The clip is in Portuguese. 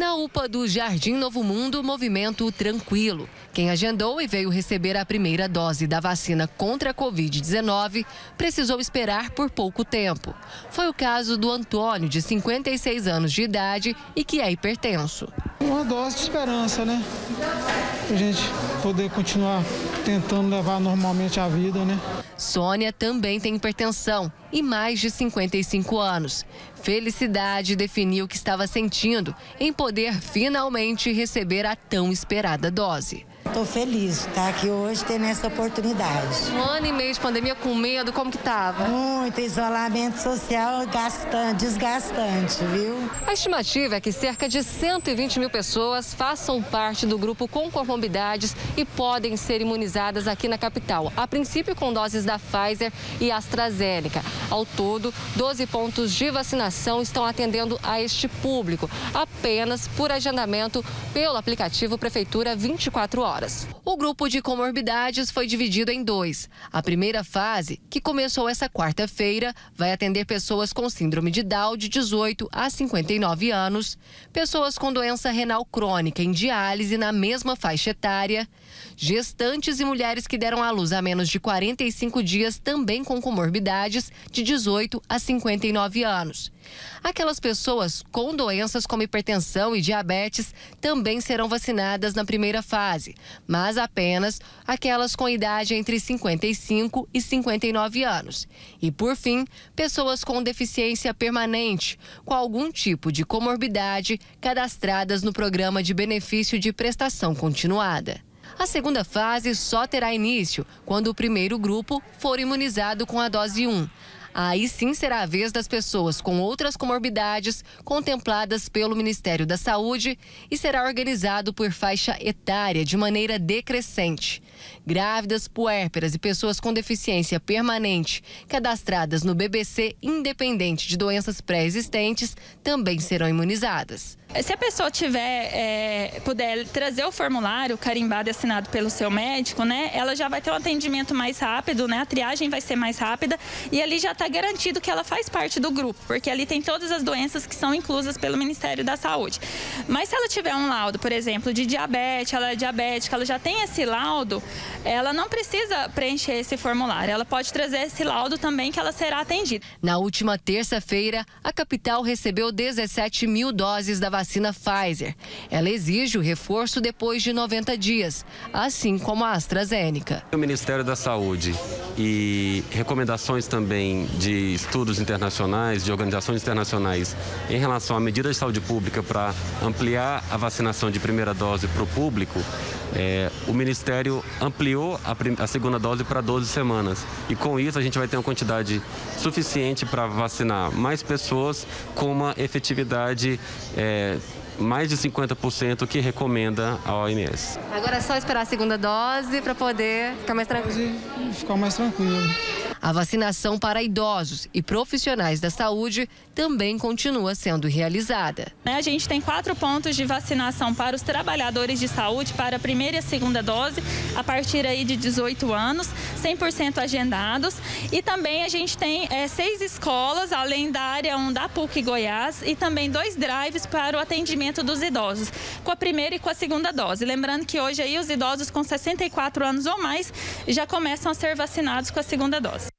Na UPA do Jardim Novo Mundo, movimento tranquilo. Quem agendou e veio receber a primeira dose da vacina contra a Covid-19 precisou esperar por pouco tempo. Foi o caso do Antônio, de 56 anos de idade e que é hipertenso. Uma dose de esperança, né? Pra gente poder continuar tentando levar normalmente a vida, né? Sônia também tem hipertensão e mais de 55 anos. Felicidade definiu o que estava sentindo em poder finalmente receber a tão esperada dose. Estou feliz de estar aqui hoje tendo essa oportunidade. Um ano e meio de pandemia com medo, como que estava? Muito isolamento social gastante, desgastante, viu? A estimativa é que cerca de 120 mil pessoas façam parte do grupo com comorbidades e podem ser imunizadas aqui na capital. A princípio com doses da Pfizer e AstraZeneca. Ao todo, 12 pontos de vacinação estão atendendo a este público, apenas por agendamento pelo aplicativo Prefeitura 24 horas. O grupo de comorbidades foi dividido em dois. A primeira fase, que começou essa quarta-feira, vai atender pessoas com síndrome de Down de 18 a 59 anos, pessoas com doença renal crônica em diálise na mesma faixa etária, gestantes e mulheres que deram à luz há menos de 45 dias também com comorbidades de 18 a 59 anos. Aquelas pessoas com doenças como hipertensão e diabetes também serão vacinadas na primeira fase, mas apenas aquelas com idade entre 55 e 59 anos. E, por fim, pessoas com deficiência permanente, com algum tipo de comorbidade, cadastradas no programa de benefício de prestação continuada. A segunda fase só terá início quando o primeiro grupo for imunizado com a dose 1. Aí sim será a vez das pessoas com outras comorbidades contempladas pelo Ministério da Saúde e será organizado por faixa etária de maneira decrescente. Grávidas, puérperas e pessoas com deficiência permanente cadastradas no BBC, independente de doenças pré-existentes, também serão imunizadas. Se a pessoa tiver, é, puder trazer o formulário carimbado e assinado pelo seu médico, né, ela já vai ter um atendimento mais rápido, né, a triagem vai ser mais rápida e ali já está garantido que ela faz parte do grupo, porque ali tem todas as doenças que são inclusas pelo Ministério da Saúde. Mas se ela tiver um laudo, por exemplo, de diabetes, ela é diabética, ela já tem esse laudo, ela não precisa preencher esse formulário, ela pode trazer esse laudo também que ela será atendida. Na última terça-feira, a capital recebeu 17 mil doses da vacina vacina Pfizer. Ela exige o reforço depois de 90 dias, assim como a AstraZeneca. O Ministério da Saúde e recomendações também de estudos internacionais, de organizações internacionais em relação a medidas de saúde pública para ampliar a vacinação de primeira dose para o público, é, o Ministério ampliou a, a segunda dose para 12 semanas. E com isso a gente vai ter uma quantidade suficiente para vacinar mais pessoas com uma efetividade é, mais de 50% que recomenda a OMS. Agora é só esperar a segunda dose para poder ficar mais tranquilo. Ficar mais tranquilo. A vacinação para idosos e profissionais da saúde também continua sendo realizada. Né, a gente tem quatro pontos de vacinação para os trabalhadores de saúde para a primeira e a segunda dose, a partir aí de 18 anos, 100% agendados. E também a gente tem é, seis escolas, além da área 1 da PUC Goiás, e também dois drives para o atendimento dos idosos, com a primeira e com a segunda dose. Lembrando que hoje aí os idosos com 64 anos ou mais já começam a ser vacinados com a segunda dose.